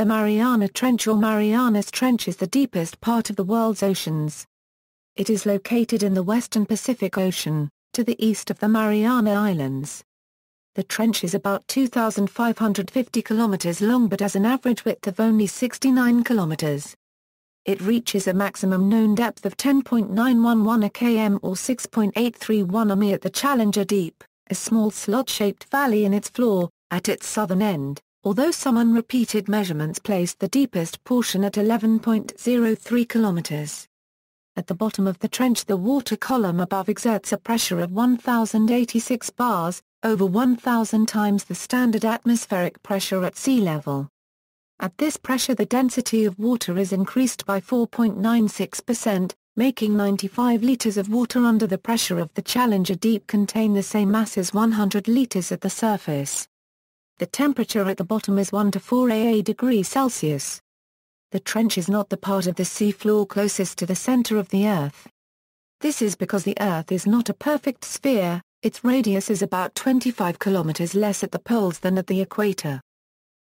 The Mariana Trench or Marianas Trench is the deepest part of the world's oceans. It is located in the western Pacific Ocean, to the east of the Mariana Islands. The trench is about 2,550 kilometers long but has an average width of only 69 kilometers. It reaches a maximum known depth of 10.911 km or 6.831 mi at the Challenger Deep, a small slot-shaped valley in its floor, at its southern end, although some unrepeated measurements placed the deepest portion at 11.03 kilometers. At the bottom of the trench the water column above exerts a pressure of 1,086 bars, over 1,000 times the standard atmospheric pressure at sea level. At this pressure the density of water is increased by 4.96%, making 95 liters of water under the pressure of the Challenger Deep contain the same mass as 100 liters at the surface. The temperature at the bottom is 1 to 4 AA degrees Celsius. The trench is not the part of the seafloor closest to the center of the Earth. This is because the Earth is not a perfect sphere, its radius is about 25 kilometers less at the poles than at the equator.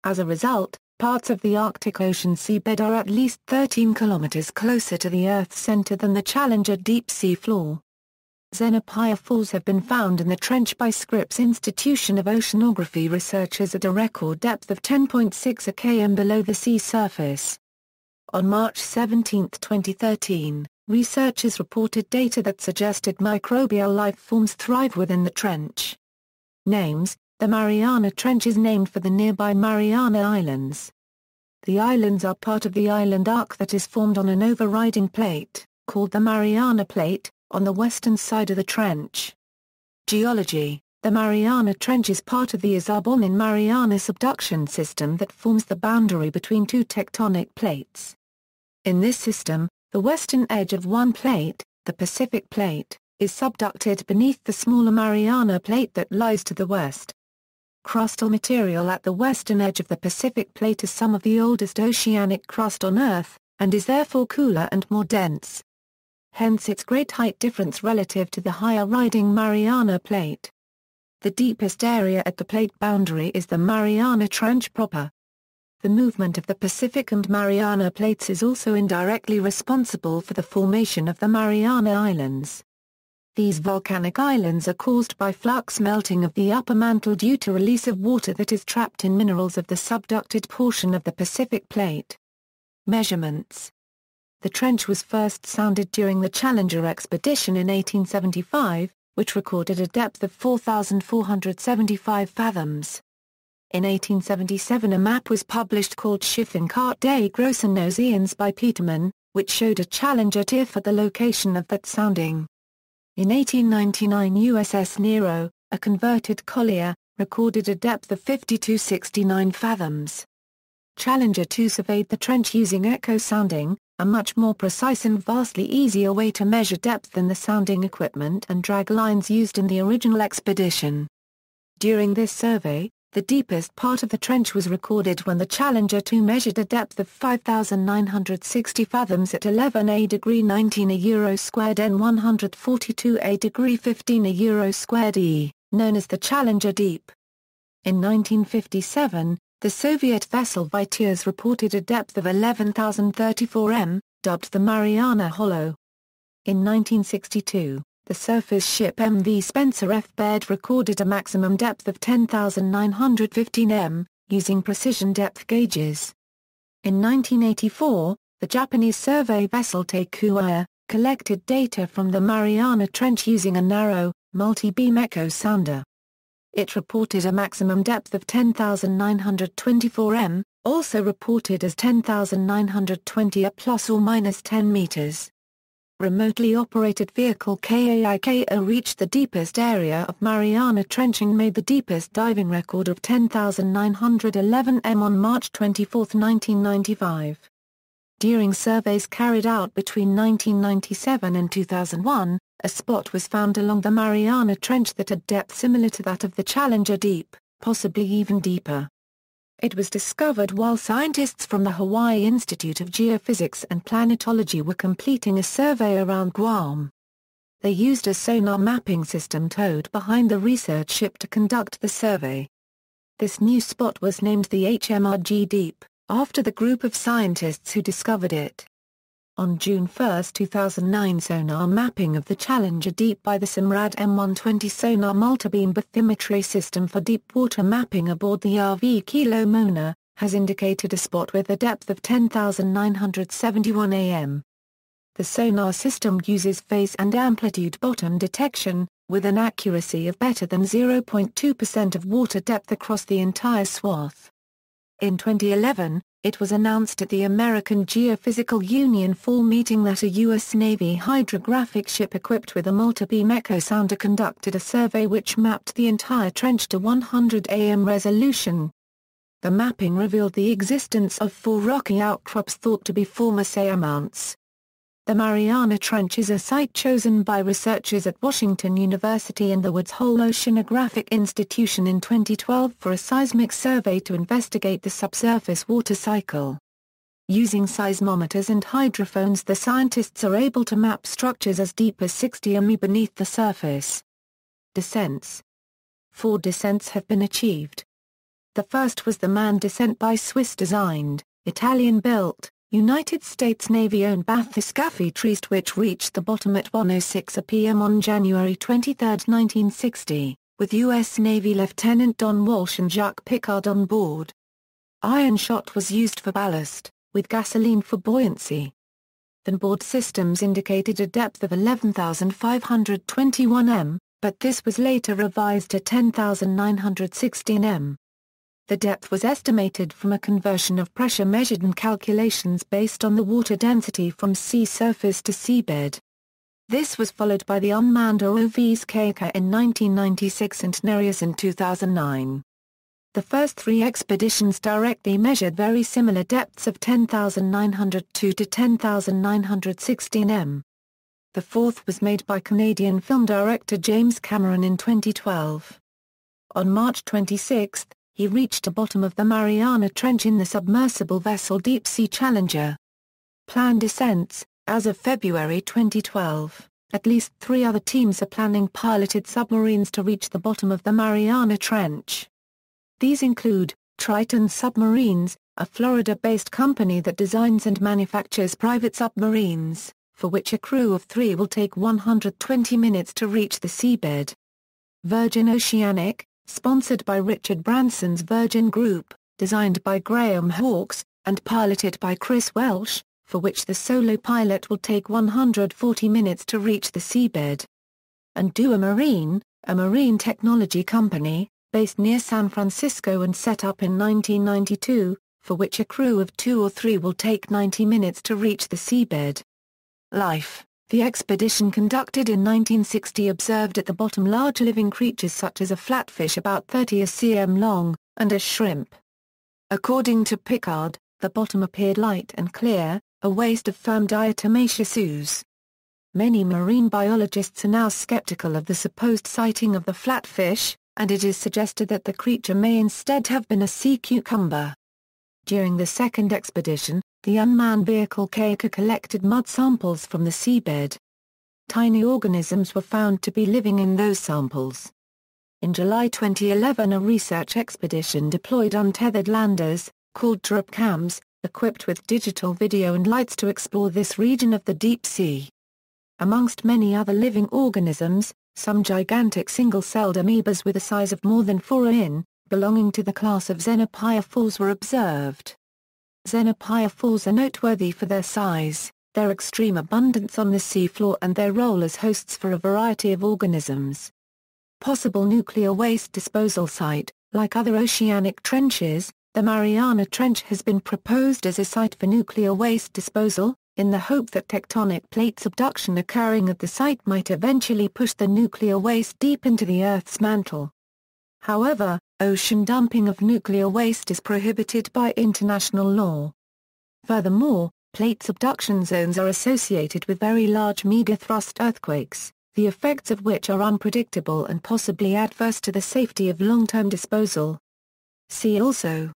As a result, Parts of the Arctic Ocean seabed are at least 13 kilometers closer to the Earth's center than the Challenger deep sea floor. Xenophyophores have been found in the trench by Scripps Institution of Oceanography researchers at a record depth of 10.6 km below the sea surface. On March 17, 2013, researchers reported data that suggested microbial life forms thrive within the trench. Names the Mariana Trench is named for the nearby Mariana Islands. The islands are part of the island arc that is formed on an overriding plate, called the Mariana Plate, on the western side of the trench. Geology The Mariana Trench is part of the Izu-Bonin-Mariana subduction system that forms the boundary between two tectonic plates. In this system, the western edge of one plate, the Pacific Plate, is subducted beneath the smaller Mariana Plate that lies to the west. Crustal material at the western edge of the Pacific Plate is some of the oldest oceanic crust on Earth, and is therefore cooler and more dense. Hence its great height difference relative to the higher riding Mariana Plate. The deepest area at the plate boundary is the Mariana Trench proper. The movement of the Pacific and Mariana Plates is also indirectly responsible for the formation of the Mariana Islands. These volcanic islands are caused by flux melting of the upper mantle due to release of water that is trapped in minerals of the subducted portion of the Pacific Plate. Measurements The trench was first sounded during the Challenger expedition in 1875, which recorded a depth of 4,475 fathoms. In 1877 a map was published called Schifferkarte des Großen Ozeans by Petermann, which showed a Challenger Tief at the location of that sounding. In 1899 USS Nero, a converted collier, recorded a depth of 5269 fathoms. Challenger 2 surveyed the trench using echo sounding, a much more precise and vastly easier way to measure depth than the sounding equipment and drag lines used in the original expedition. During this survey, the deepest part of the trench was recorded when the Challenger 2 measured a depth of 5,960 fathoms at 11 a degree 19 a euro squared n 142 a degree 15 a euro squared e, known as the Challenger Deep. In 1957, the Soviet vessel Vityaz reported a depth of 11,034 m, dubbed the Mariana Hollow. In 1962, the surface ship MV Spencer F. Baird recorded a maximum depth of 10,915 m, using precision depth gauges. In 1984, the Japanese survey vessel Takuyo, collected data from the Mariana Trench using a narrow, multi-beam echo sounder. It reported a maximum depth of 10,924 m, also reported as 10,920 a plus or minus 10 meters remotely operated vehicle KAIKO reached the deepest area of Mariana Trenching made the deepest diving record of 10,911 m on March 24, 1995. During surveys carried out between 1997 and 2001, a spot was found along the Mariana Trench that had depth similar to that of the Challenger Deep, possibly even deeper. It was discovered while scientists from the Hawaii Institute of Geophysics and Planetology were completing a survey around Guam. They used a sonar mapping system towed behind the research ship to conduct the survey. This new spot was named the HMRG Deep, after the group of scientists who discovered it. On June 1, 2009 sonar mapping of the Challenger Deep by the Simrad EM120 sonar multibeam bathymetry system for deep water mapping aboard the RV Kilo Moana, has indicated a spot with a depth of 10,971 am. The sonar system uses phase and amplitude bottom detection, with an accuracy of better than 0.2% of water depth across the entire swath. In 2011, it was announced at the American Geophysical Union fall meeting that a U.S. Navy hydrographic ship equipped with a multibeam echo sounder conducted a survey which mapped the entire trench to 100 AM resolution. The mapping revealed the existence of four rocky outcrops thought to be former seamounts. The Mariana Trench is a site chosen by researchers at Washington University and the Woods Hole Oceanographic Institution in 2012 for a seismic survey to investigate the subsurface water cycle. Using seismometers and hydrophones the scientists are able to map structures as deep as 60 mi beneath the surface. Descents Four descents have been achieved. The first was the manned descent by Swiss-designed, Italian-built, United States Navy-owned bathyscaphe Trieste which reached the bottom at 1.06 p.m. on January 23, 1960, with U.S. Navy Lieutenant Don Walsh and Jacques Piccard on board. Iron shot was used for ballast, with gasoline for buoyancy. The board systems indicated a depth of 11,521 m, but this was later revised to 10,916 m. The depth was estimated from a conversion of pressure measured and calculations based on the water density from sea surface to seabed. This was followed by the unmanned ROVs Kaiko in 1996 and Nereus in 2009. The first three expeditions directly measured very similar depths of 10,902 to 10,916 m. The fourth was made by Canadian film director James Cameron in 2012. On March 26, he reached the bottom of the Mariana Trench in the submersible vessel Deep Sea Challenger. Planned descents, as of February 2012, at least three other teams are planning piloted submarines to reach the bottom of the Mariana Trench. These include, Triton Submarines, a Florida-based company that designs and manufactures private submarines, for which a crew of three will take 120 minutes to reach the seabed. Virgin Oceanic, sponsored by Richard Branson's Virgin Group, designed by Graham Hawkes, and piloted by Chris Welsh, for which the solo pilot will take 140 minutes to reach the seabed. And DOER Marine, a marine technology company, based near San Francisco and set up in 1992, for which a crew of two or three will take 90 minutes to reach the seabed. Life the expedition conducted in 1960 observed at the bottom large living creatures such as a flatfish about 30 cm long, and a shrimp. According to Piccard, the bottom appeared light and clear, a waste of firm diatomaceous ooze. Many marine biologists are now skeptical of the supposed sighting of the flatfish, and it is suggested that the creature may instead have been a sea cucumber. During the second expedition, the unmanned vehicle Kaiko collected mud samples from the seabed. Tiny organisms were found to be living in those samples. In July 2011 a research expedition deployed untethered landers, called DropCams, equipped with digital video and lights to explore this region of the deep sea. Amongst many other living organisms, some gigantic single-celled amoebas with a size of more than 4 in, belonging to the class of Xenophyophores were observed. Xenophyophores are noteworthy for their size, their extreme abundance on the seafloor and their role as hosts for a variety of organisms. Possible nuclear waste disposal site, like other oceanic trenches, the Mariana Trench has been proposed as a site for nuclear waste disposal, in the hope that tectonic plate subduction occurring at the site might eventually push the nuclear waste deep into the Earth's mantle. However, ocean dumping of nuclear waste is prohibited by international law. Furthermore, plate subduction zones are associated with very large megathrust earthquakes, the effects of which are unpredictable and possibly adverse to the safety of long-term disposal. See also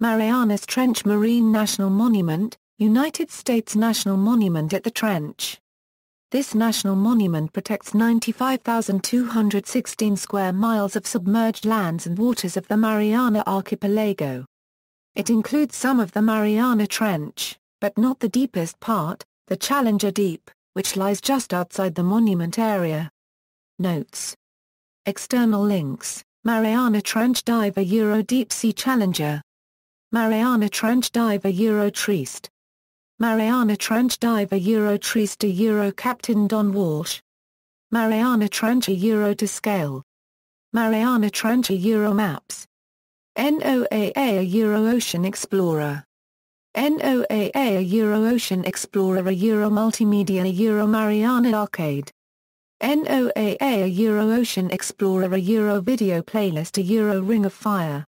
Marianas Trench Marine National Monument, United States National Monument at the Trench. This national monument protects 95,216 square miles of submerged lands and waters of the Mariana Archipelago. It includes some of the Mariana Trench, but not the deepest part, the Challenger Deep, which lies just outside the monument area. Notes External links, Mariana Trench Diver Euro Deep Sea Challenger Mariana Trench Diver Euro Trieste Mariana Trench Diver Euro Euro Captain Don Walsh. Mariana Trench Euro to scale. Mariana Trench Euro Maps. NOAA Euro Ocean Explorer. NOAA Euro Ocean Explorer a Euro Multimedia Euro Mariana Arcade. NOAA Euro Ocean Explorer a Euro Video Playlist a Euro Ring of Fire